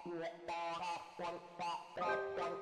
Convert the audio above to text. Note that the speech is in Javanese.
Wong para wong tak